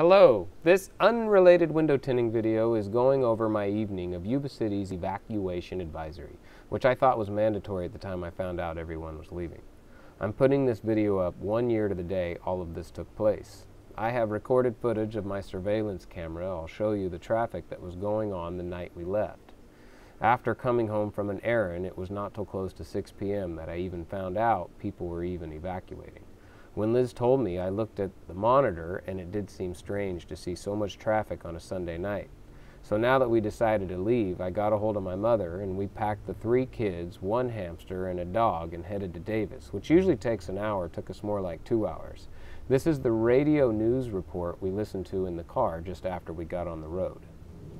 Hello, this unrelated window tinting video is going over my evening of Yuba City's evacuation advisory, which I thought was mandatory at the time I found out everyone was leaving. I'm putting this video up one year to the day all of this took place. I have recorded footage of my surveillance camera. I'll show you the traffic that was going on the night we left. After coming home from an errand, it was not till close to 6 p.m. that I even found out people were even evacuating. When Liz told me, I looked at the monitor and it did seem strange to see so much traffic on a Sunday night. So now that we decided to leave, I got a hold of my mother and we packed the three kids, one hamster, and a dog and headed to Davis, which usually takes an hour, took us more like two hours. This is the radio news report we listened to in the car just after we got on the road.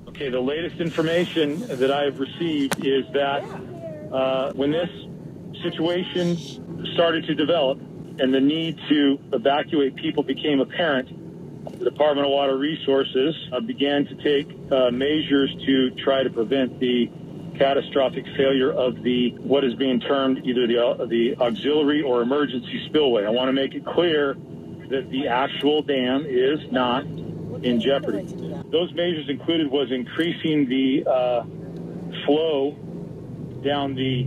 Okay, the latest information that I've received is that uh, when this situation started to develop, and the need to evacuate people became apparent, the Department of Water Resources uh, began to take uh, measures to try to prevent the catastrophic failure of the what is being termed either the uh, the auxiliary or emergency spillway. I want to make it clear that the actual dam is not in jeopardy. Those measures included was increasing the uh, flow down the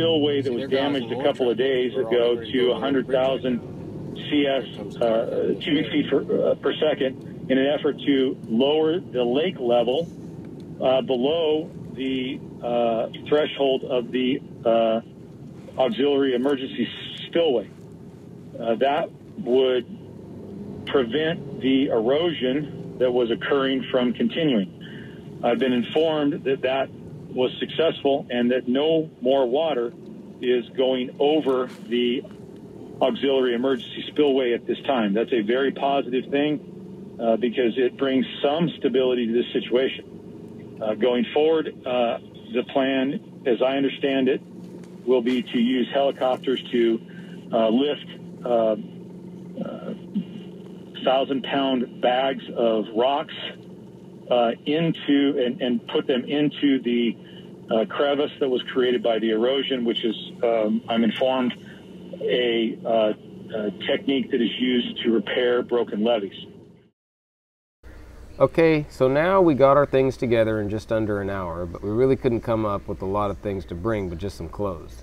spillway that was damaged a couple of days ago to 100,000 CS uh, cubic feet per, uh, per second in an effort to lower the lake level uh, below the uh, threshold of the uh, auxiliary emergency spillway. Uh, that would prevent the erosion that was occurring from continuing. I've been informed that that was successful and that no more water is going over the auxiliary emergency spillway at this time. That's a very positive thing uh, because it brings some stability to this situation. Uh, going forward, uh, the plan, as I understand it, will be to use helicopters to uh, lift uh, uh, thousand pound bags of rocks uh, into and, and, put them into the uh, crevice that was created by the erosion, which is, um, I'm informed, a, uh, a technique that is used to repair broken levees. Okay, so now we got our things together in just under an hour, but we really couldn't come up with a lot of things to bring but just some clothes.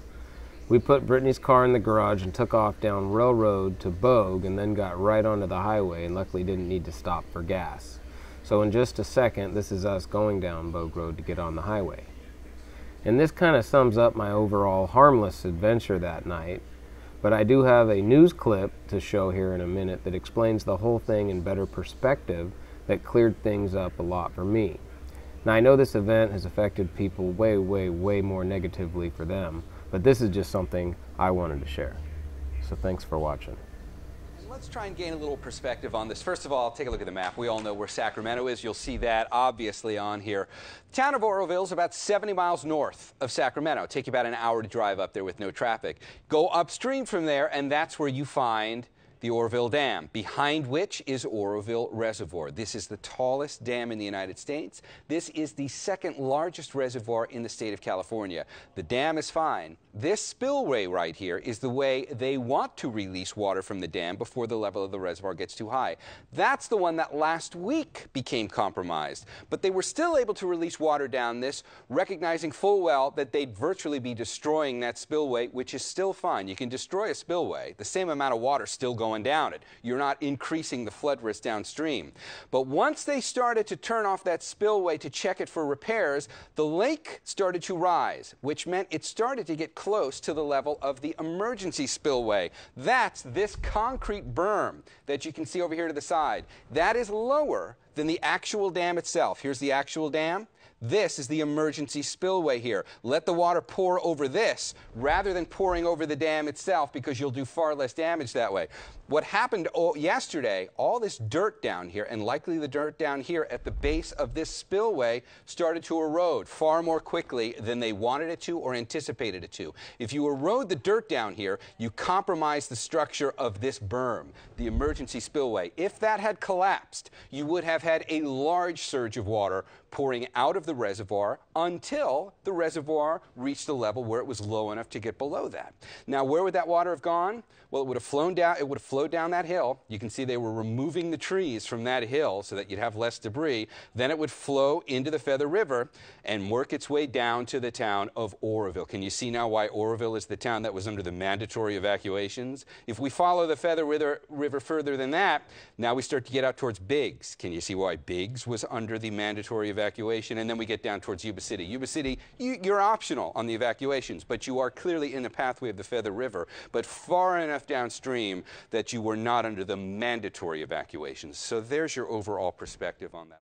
We put Brittany's car in the garage and took off down Railroad to Bogue and then got right onto the highway and luckily didn't need to stop for gas. So in just a second, this is us going down Bogue Road to get on the highway. And this kind of sums up my overall harmless adventure that night. But I do have a news clip to show here in a minute that explains the whole thing in better perspective that cleared things up a lot for me. Now I know this event has affected people way, way, way more negatively for them, but this is just something I wanted to share. So thanks for watching let's try and gain a little perspective on this. First of all, take a look at the map. We all know where Sacramento is. You'll see that obviously on here. The town of Oroville is about 70 miles north of Sacramento. Take you about an hour to drive up there with no traffic. Go upstream from there, and that's where you find the Oroville Dam, behind which is Oroville Reservoir. This is the tallest dam in the United States. This is the second largest reservoir in the state of California. The dam is fine. This spillway right here is the way they want to release water from the dam before the level of the reservoir gets too high. That's the one that last week became compromised. But they were still able to release water down this, recognizing full well that they'd virtually be destroying that spillway, which is still fine. You can destroy a spillway, the same amount of water still going down it. You're not increasing the flood risk downstream. But once they started to turn off that spillway to check it for repairs, the lake started to rise, which meant it started to get close to the level of the emergency spillway. That's this concrete berm that you can see over here to the side. That is lower than the actual dam itself. Here's the actual dam. This is the emergency spillway here. Let the water pour over this rather than pouring over the dam itself because you'll do far less damage that way. What happened yesterday, all this dirt down here, and likely the dirt down here at the base of this spillway, started to erode far more quickly than they wanted it to or anticipated it to. If you erode the dirt down here, you compromise the structure of this berm, the emergency spillway. If that had collapsed, you would have had a large surge of water pouring out of the reservoir until the reservoir reached a level where it was low enough to get below that. Now, where would that water have gone? Well, it would have flown down, it would have flowed down that hill. You can see they were removing the trees from that hill so that you'd have less debris. Then it would flow into the Feather River and work its way down to the town of Oroville. Can you see now why Oroville is the town that was under the mandatory evacuations? If we follow the Feather River, further than that, now we start to get out towards Biggs. Can you see why Biggs was under the mandatory evacuation? And then we get down towards Yuba City. Yuba City, you, you're optional on the evacuations, but you are clearly in the pathway of the Feather River, but far enough downstream that you were not under the mandatory evacuations. So there's your overall perspective on that.